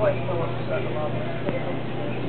ばいいと思ってたのが。